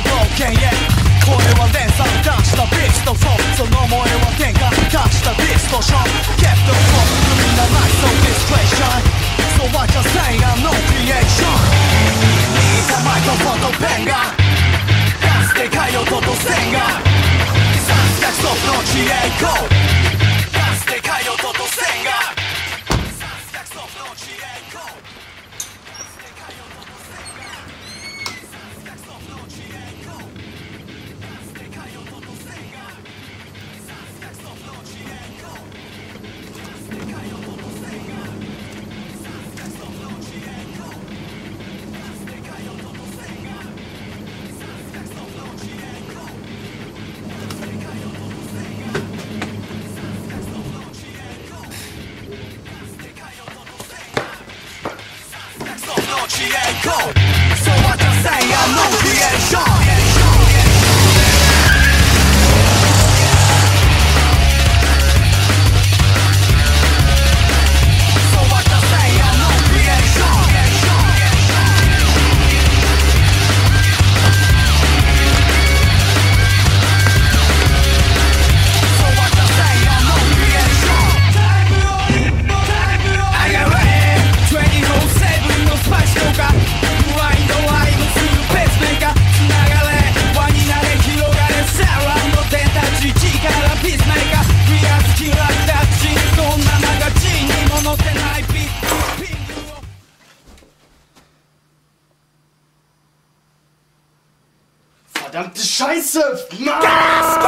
の冒険へ。これは連鎖を感じたビースト。フォーその萌えは天下。感じたビースト。ショーゲットフォー。みんなナイスオディスクレッション So I just say I'm no creation Need a microphone to bang go. Scheiße! Mann! Gasp!